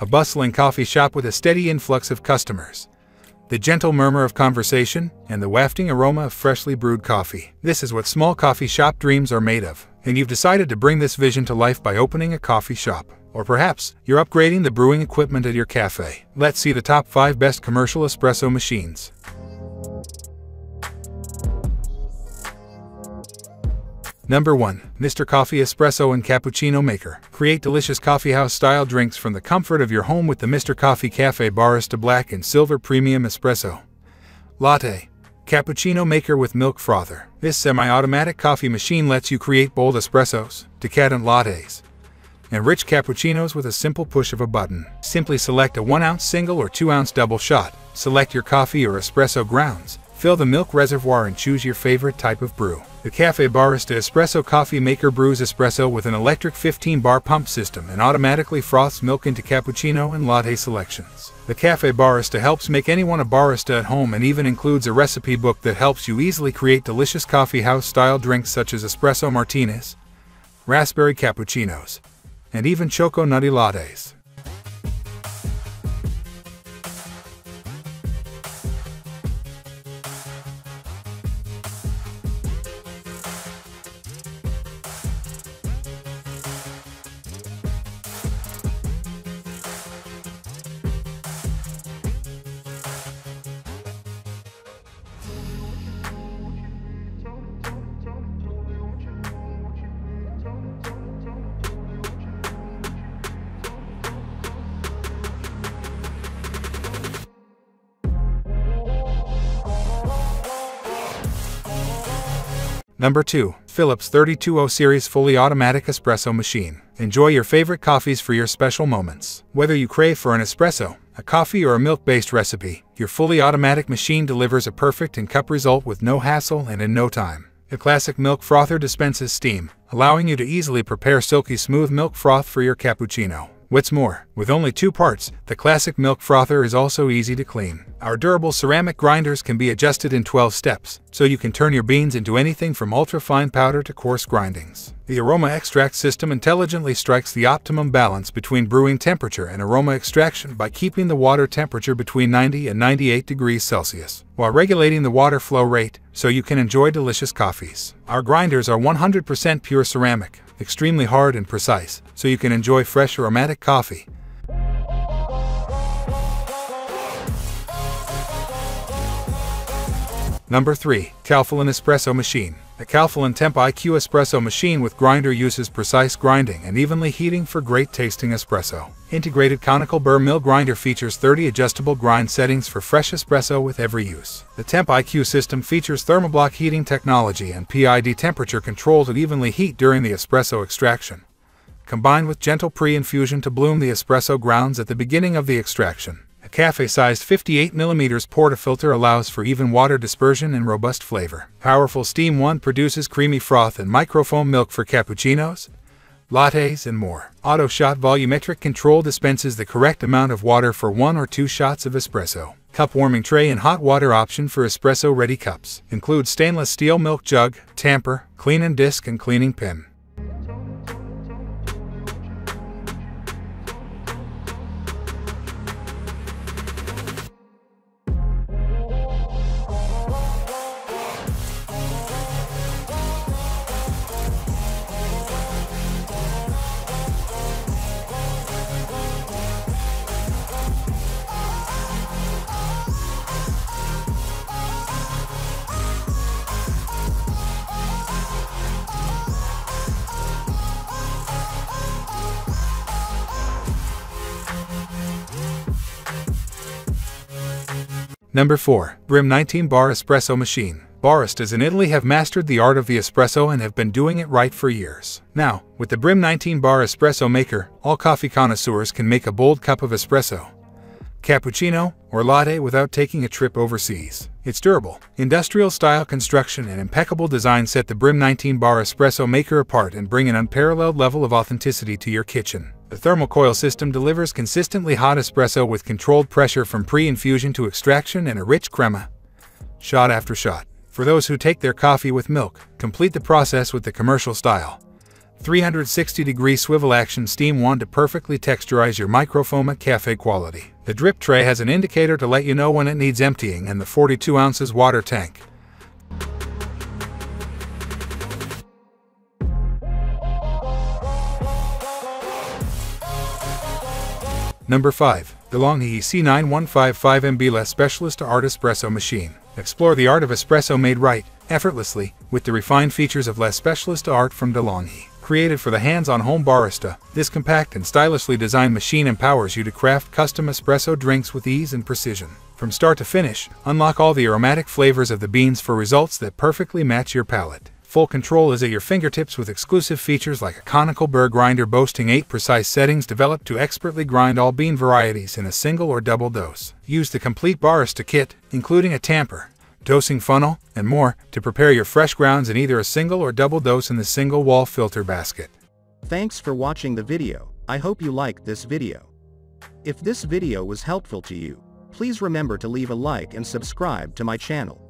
a bustling coffee shop with a steady influx of customers. The gentle murmur of conversation and the wafting aroma of freshly brewed coffee. This is what small coffee shop dreams are made of, and you've decided to bring this vision to life by opening a coffee shop. Or perhaps you're upgrading the brewing equipment at your cafe. Let's see the top 5 best commercial espresso machines. Number 1. Mr. Coffee Espresso and Cappuccino Maker. Create delicious coffeehouse-style drinks from the comfort of your home with the Mr. Coffee Cafe Barista Black and Silver Premium Espresso. Latte. Cappuccino Maker with Milk Frother. This semi-automatic coffee machine lets you create bold espressos, decadent lattes, and rich cappuccinos with a simple push of a button. Simply select a 1-ounce single or 2-ounce double shot, select your coffee or espresso grounds, Fill the milk reservoir and choose your favorite type of brew. The Cafe Barista Espresso Coffee Maker brews espresso with an electric 15-bar pump system and automatically froths milk into cappuccino and latte selections. The Cafe Barista helps make anyone a barista at home and even includes a recipe book that helps you easily create delicious coffee house-style drinks such as espresso martinis, raspberry cappuccinos, and even choco nutty lattes. Number 2. Philips 320 Series Fully Automatic Espresso Machine. Enjoy your favorite coffees for your special moments. Whether you crave for an espresso, a coffee, or a milk-based recipe, your fully automatic machine delivers a perfect in-cup result with no hassle and in no time. The classic milk frother dispenses steam, allowing you to easily prepare silky smooth milk froth for your cappuccino. What's more, with only two parts, the classic milk frother is also easy to clean. Our durable ceramic grinders can be adjusted in 12 steps, so you can turn your beans into anything from ultra-fine powder to coarse grindings. The aroma extract system intelligently strikes the optimum balance between brewing temperature and aroma extraction by keeping the water temperature between 90 and 98 degrees Celsius, while regulating the water flow rate so you can enjoy delicious coffees. Our grinders are 100% pure ceramic, extremely hard and precise, so you can enjoy fresh aromatic coffee. Number 3. Calphalon Espresso Machine The Calphalon Temp IQ Espresso Machine with grinder uses precise grinding and evenly heating for great tasting espresso. Integrated conical burr mill grinder features 30 adjustable grind settings for fresh espresso with every use. The Temp IQ system features thermoblock heating technology and PID temperature control to evenly heat during the espresso extraction, combined with gentle pre-infusion to bloom the espresso grounds at the beginning of the extraction. A cafe-sized 58mm portafilter allows for even water dispersion and robust flavor. Powerful Steam wand produces creamy froth and microfoam milk for cappuccinos, lattes, and more. Auto Shot Volumetric Control dispenses the correct amount of water for one or two shots of espresso. Cup warming tray and hot water option for espresso-ready cups. Includes stainless steel milk jug, tamper, cleaning disc, and cleaning pin. Number 4. Brim 19 Bar Espresso Machine. Baristas in Italy have mastered the art of the espresso and have been doing it right for years. Now, with the Brim 19 Bar Espresso Maker, all coffee connoisseurs can make a bold cup of espresso, cappuccino, or latte without taking a trip overseas. Its durable, industrial-style construction and impeccable design set the Brim 19 Bar Espresso Maker apart and bring an unparalleled level of authenticity to your kitchen. The thermocoil system delivers consistently hot espresso with controlled pressure from pre-infusion to extraction and a rich crema, shot after shot. For those who take their coffee with milk, complete the process with the commercial style. 360 degree swivel action steam wand to perfectly texturize your microfoam cafe quality. The drip tray has an indicator to let you know when it needs emptying and the 42 ounces water tank. Number 5. De'Longhi C9155MB La Specialista Arte Espresso Machine. Explore the art of espresso made right, effortlessly, with the refined features of La Specialista Arte from De'Longhi. Created for the hands-on home barista, this compact and stylishly designed machine empowers you to craft custom espresso drinks with ease and precision. From start to finish, unlock all the aromatic flavors of the beans for results that perfectly match your palate. Full control is at your fingertips with exclusive features like a conical burr grinder boasting 8 precise settings developed to expertly grind all bean varieties in a single or double dose. Use the complete barista kit, including a tamper, dosing funnel, and more to prepare your fresh grounds in either a single or double dose in the single wall filter basket. Thanks for watching the video. I hope you liked this video. If this video was helpful to you, please remember to leave a like and subscribe to my channel.